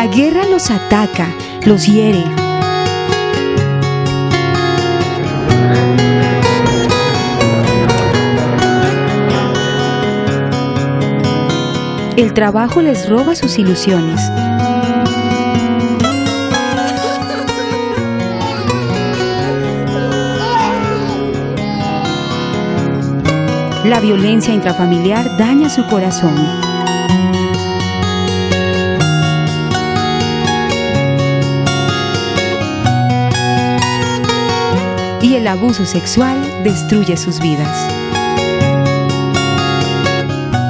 La guerra los ataca, los hiere. El trabajo les roba sus ilusiones. La violencia intrafamiliar daña su corazón. El abuso sexual destruye sus vidas.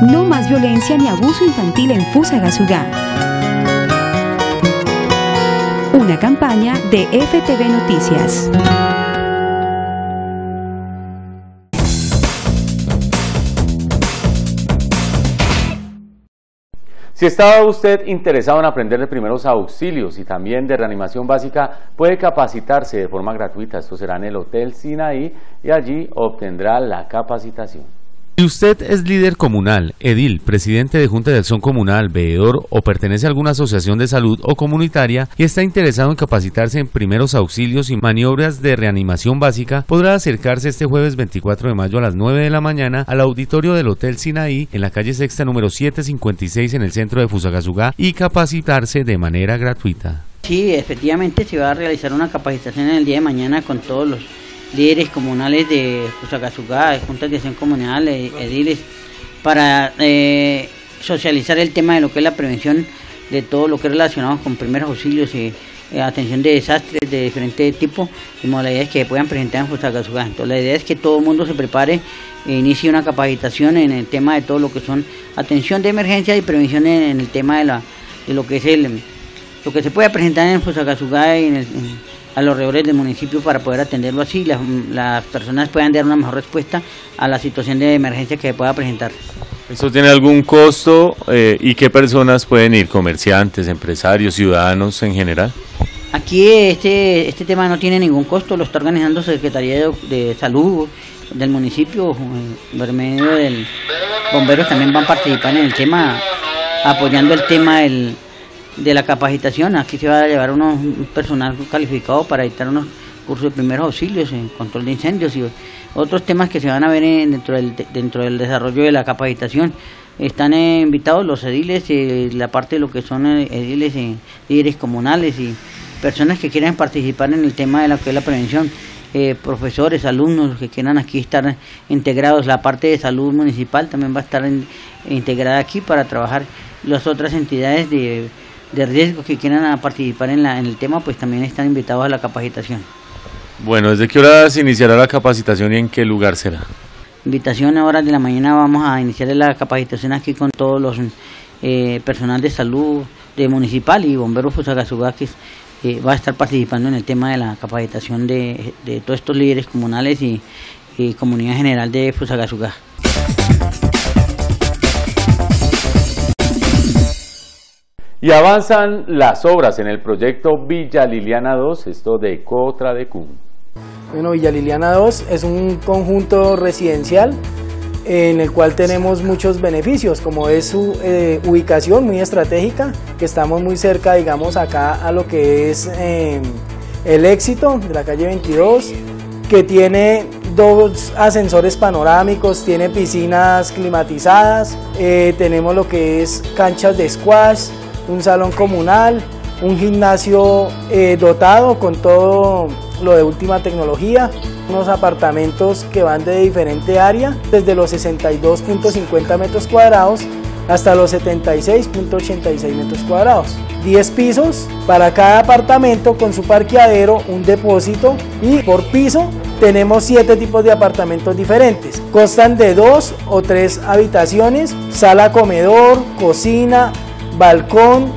No más violencia ni abuso infantil en Fusagasugá. Una campaña de FTV Noticias. Si estaba usted interesado en aprender de primeros auxilios y también de reanimación básica, puede capacitarse de forma gratuita. Esto será en el Hotel Sinaí y allí obtendrá la capacitación. Si usted es líder comunal, edil, presidente de Junta de Acción Comunal, veedor o pertenece a alguna asociación de salud o comunitaria y está interesado en capacitarse en primeros auxilios y maniobras de reanimación básica, podrá acercarse este jueves 24 de mayo a las 9 de la mañana al auditorio del Hotel Sinaí en la calle Sexta número 756 en el centro de Fusagasugá y capacitarse de manera gratuita. Sí, efectivamente se va a realizar una capacitación en el día de mañana con todos los líderes comunales de Fusagasugá, de juntas de acción comunal, eh, ediles, para eh, socializar el tema de lo que es la prevención de todo lo que es relacionado con primeros auxilios y eh, atención de desastres de diferente tipo y modalidades que puedan presentar en Fusagasugá. Entonces la idea es que todo el mundo se prepare e inicie una capacitación en el tema de todo lo que son atención de emergencia y prevención en, el tema de, la, de lo que es el lo que se puede presentar en Fusagasugá y en el, a los alrededores del municipio para poder atenderlo así y las, las, personas puedan dar una mejor respuesta a la situación de emergencia que se pueda presentar. ¿Eso tiene algún costo eh, y qué personas pueden ir? ¿Comerciantes, empresarios, ciudadanos en general? Aquí este, este tema no tiene ningún costo, lo está organizando Secretaría de, de Salud del municipio, eh, por medio del bomberos también van a participar en el tema, apoyando el tema del de la capacitación. Aquí se va a llevar unos, un personal calificado para dictar unos cursos de primeros auxilios en control de incendios y otros temas que se van a ver dentro, del, dentro del desarrollo de la capacitación. Están eh, invitados los ediles, eh, la parte de lo que son eh, ediles, y líderes comunales y personas que quieran participar en el tema de la la prevención. profesores, alumnos que quieran aquí estar integrados. La parte de salud municipal también va a estar integrada aquí para trabajar las otras entidades de de riesgo que quieran participar en, la, en el tema, pues también están invitados a la capacitación. Bueno, ¿desde qué hora se iniciará la capacitación y en qué lugar será? Invitación a horas de la mañana vamos a iniciar la capacitación aquí con todos los eh, personal de salud de municipal y bomberos Fusagasugá que eh, va a estar participando en el tema de la capacitación de, de todos estos líderes comunales y, y comunidad general de Fusagasugá. Y avanzan las obras en el proyecto Villa Liliana 2, esto de Cotra de Cum. Bueno, Villa Liliana 2 es un conjunto residencial en el cual tenemos muchos beneficios, como es su eh, ubicación muy estratégica, que estamos muy cerca, digamos, acá a lo que es eh, el éxito de la calle 22, que tiene dos ascensores panorámicos, tiene piscinas climatizadas, eh, tenemos lo que es canchas de squash, un salón comunal, un gimnasio eh, dotado con todo lo de última tecnología, unos apartamentos que van de diferente área, desde los 62.50 metros cuadrados hasta los 76.86 metros cuadrados. 10 pisos para cada apartamento con su parqueadero, un depósito y por piso tenemos 7 tipos de apartamentos diferentes. Constan de 2 o 3 habitaciones, sala comedor, cocina, balcón,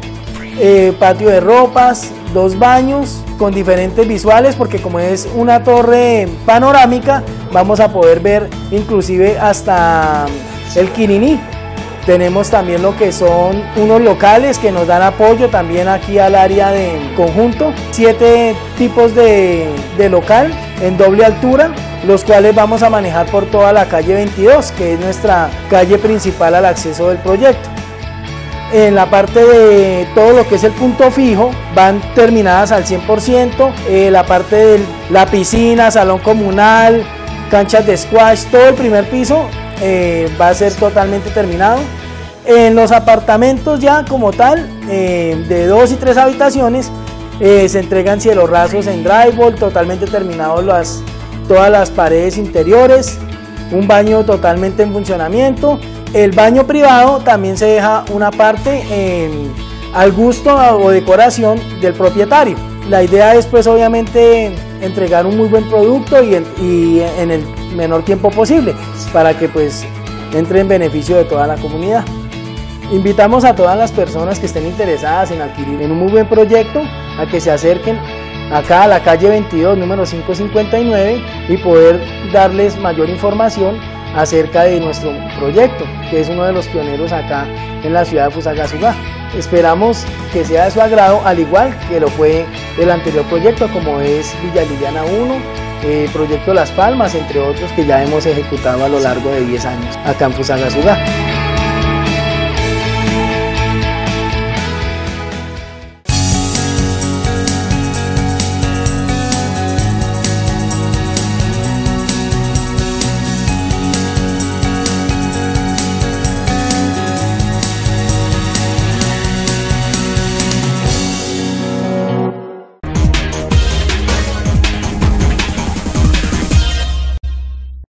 eh, patio de ropas, dos baños con diferentes visuales porque como es una torre panorámica vamos a poder ver inclusive hasta el Quiriní. Tenemos también lo que son unos locales que nos dan apoyo también aquí al área de conjunto. Siete tipos de, de local en doble altura, los cuales vamos a manejar por toda la calle 22, que es nuestra calle principal al acceso del proyecto. En la parte de todo lo que es el punto fijo, van terminadas al 100%. Eh, la parte de la piscina, salón comunal, canchas de squash, todo el primer piso eh, va a ser totalmente terminado. En los apartamentos ya como tal, eh, de dos y tres habitaciones, se entregan cielos rasos en drywall, totalmente terminados las, todas las paredes interiores, un baño totalmente en funcionamiento. El baño privado también se deja una parte al gusto o decoración del propietario. La idea es pues obviamente entregar un muy buen producto y en, el menor tiempo posible para que pues entre en beneficio de toda la comunidad. Invitamos a todas las personas que estén interesadas en adquirir en un muy buen proyecto a que se acerquen acá a la calle 22, número 559, y poder darles mayor información acerca de nuestro proyecto, que es uno de los pioneros acá en la ciudad de Fusagasugá. Esperamos que sea de su agrado, al igual que lo fue el anterior proyecto, como es Villa Liliana 1, eh, Proyecto Las Palmas, entre otros que ya hemos ejecutado a lo largo de 10 años acá en Fusagasugá.